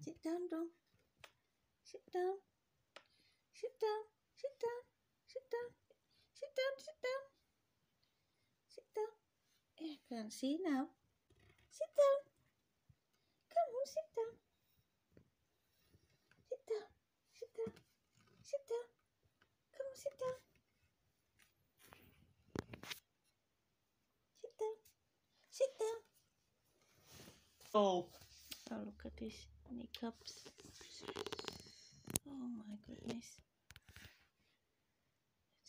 Sit down, Dom. Sit down. Sit down. Sit down. Sit down. Sit down. Sit down. Sit down. I can't see now. Sit down. Come on, sit down. Sit down. Sit down. Sit down. Come on, sit down. Sit down. Sit down. Oh. Oh, look at makeups. Oh my goodness.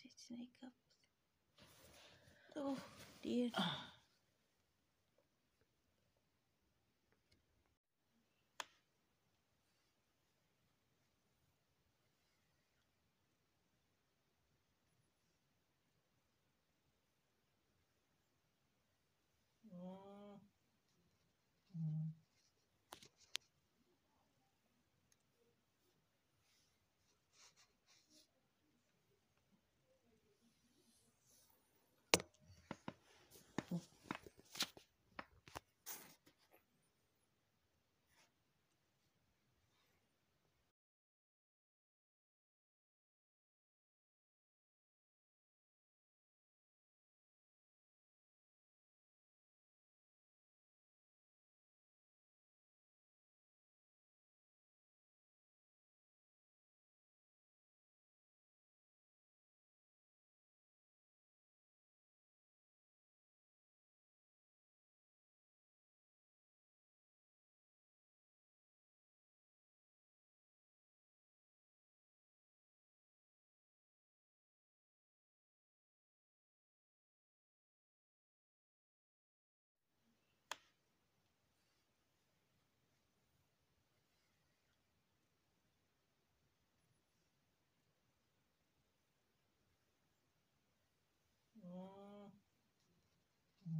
It's makeup. Oh dear. Smaller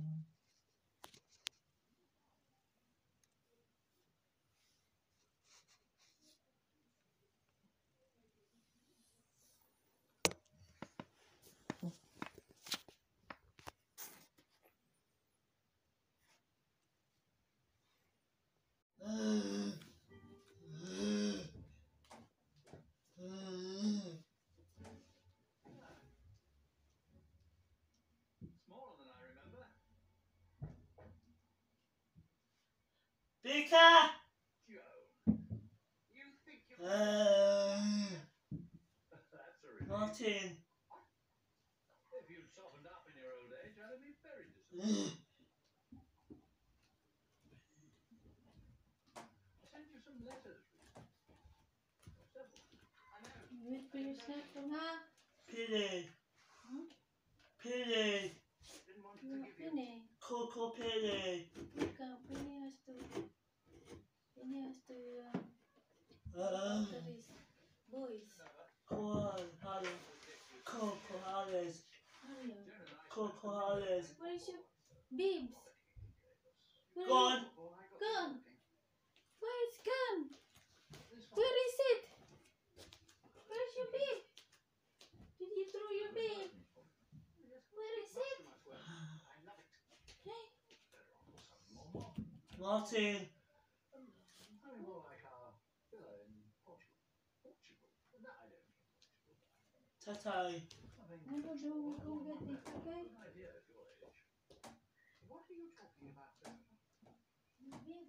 than I remember. Beaker! Joe, you think you Uh, That's a relief. Martin. If you'd softened up in your old age, I'd have been very disappointed. I sent you some letters recently. Several. I know. Wait for yourself, Mama. Pili. Huh? Pili. Didn't want to No, forgive you. Penny. Coco Pili. Look out, Penny has to. To. Um, Uh, boys. Coal Hollis. Coco Hollis. Hurry up. Joan and I Coco Hollis. Where is your bibs? Where Gone. Gone. Where is gone? Where is it? Where's your bib? Did you throw your bib? Where is it? too much work. I love it. Hey. Better off for something more modern. Martin. Something more like our villa in Portugal. Portugal? Well, that I don't mean Portugal. Tatai. Something I don't know. We'll go get it, okay? Good idea at your age. What are you talking about, Christopher? Your bib.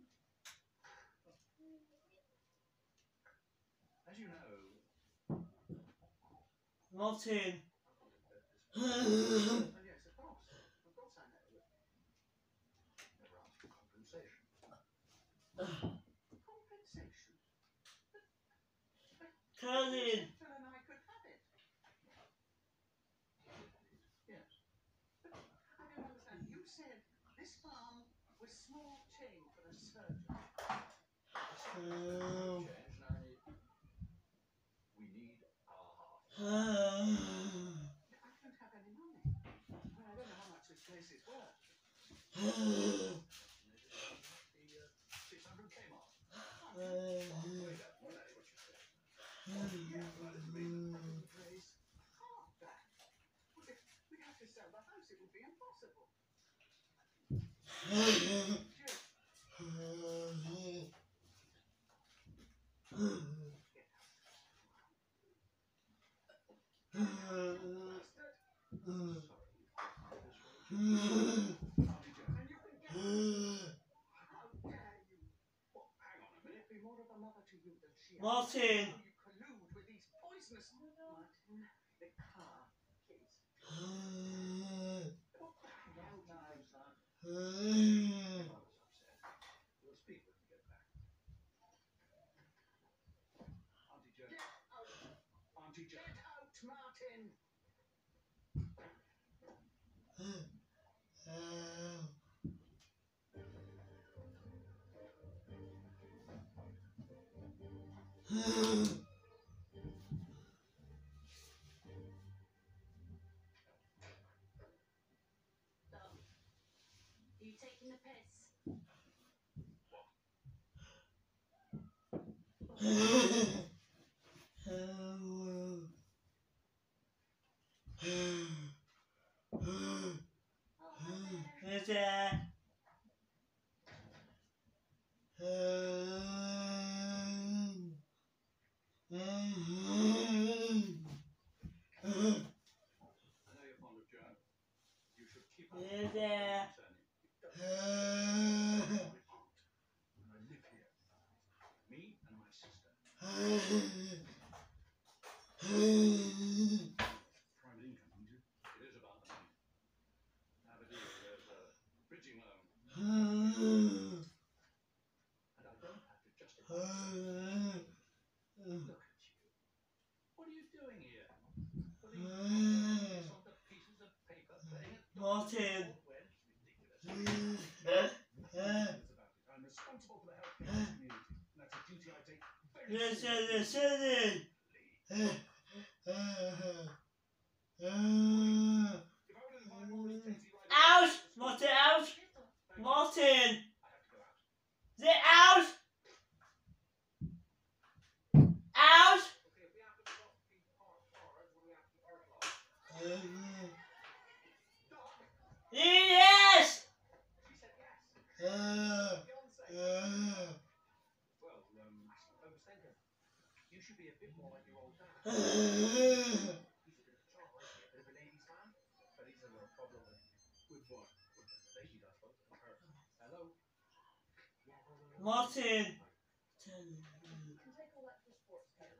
As you know, Martin. yes, of course, of course I know. Never asked for compensation. compensation? Cousin. Phil and I could have it. Yes. But I don't understand. You said this farm was small change for a surgeon. Change, and I need. We need our heart. I don't have any money. I I don't know how much this place is worth. The 600k mark. Wait, that's what you said. Yeah, well, it's been raise that. We'd we'd have to sell the house. It would be impossible. Martin. How you collude with these poisonous... Martin, the car, please. What the hell do you think, son? Mother's upset. We'll speak when we get back. Auntie Joe. Get out! Auntie Joe. Get out, Martin! Live here. Me and my sister. Private income, isn't it? It is about the money. Aberdeen, there's a bridging loan. And I don't have to justify myself. Look at you. What are you doing here? Putting this on the pieces of paper, playing at Martin. Well, it's ridiculous. It's about it. I'm responsible for the healthcare community. And that's a duty I take very Yes, seriously. yes, yes, yes. If I were to find Maurice Tracy right Out! Martin, out! Little. Thank you. Martin! I have to go out. Is it out? Out! Okay, if we have to cross the park cars, what do we have to park lot? Doc, Yes! she said yes. Fiance. Well, um, I was thinking, you should be a bit more like your old dad. He's a bit of a charm. A bit of a ladies' man. But he's oh. a real problem with, with what? With the ladies, I suppose. her. Hello? Martin! You can take all that to the sports coat.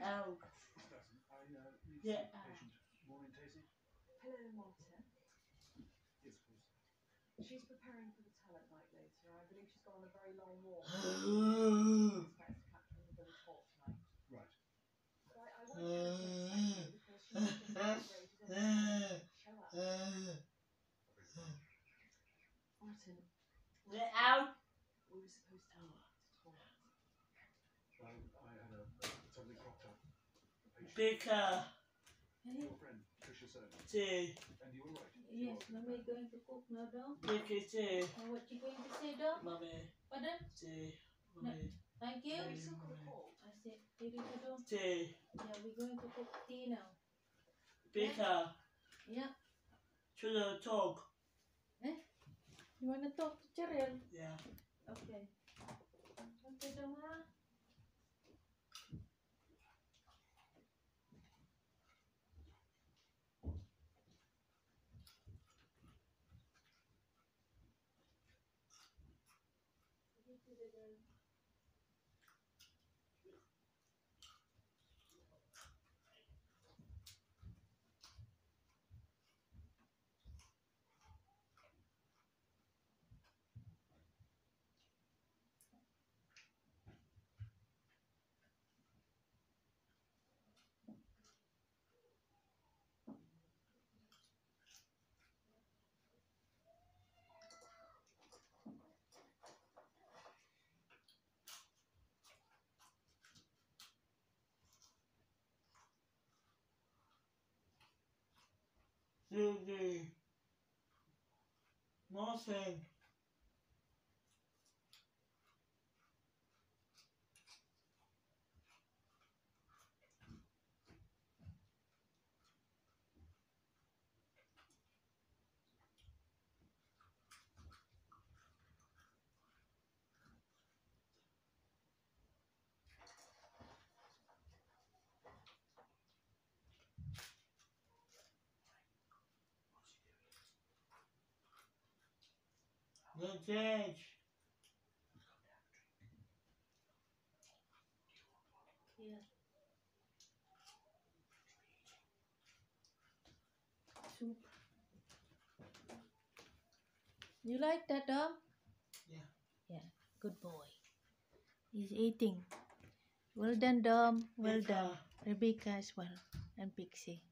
Out. I need Yeah. to see the patient. Morning, Tasty. Hello, Marta. Yes, of course. She's preparing for the talent night later. I believe she's gone on a very long walk. Expects to catch her in the village hall tonight. Right. But I, I wanted her to expect you because she's just been celebrated and show up. Martin, it out? we were supposed to talk. I had a, something cropped up. A patient. Bigger. Your friend, Serna. Tea. And you were right. Yes, mommy going to cook now. Bigger tea. And what you going to say, dog? Mummy. Pardon? Tea. Mummy. Thank you. We still could have. I said, ready to do? Tea. Yeah, we're going to cook tea now. Bigger. Yeah. To the dog. You want to talk to Cheryl? Yeah. Okay. Okay, dong, ha? Susie. Martin. No change. Here. Soup. You like that, Dom? Yeah. Yeah, good boy. He's eating. Well done, Dom. Well Pizza. done. Rebecca as well. And Pixie.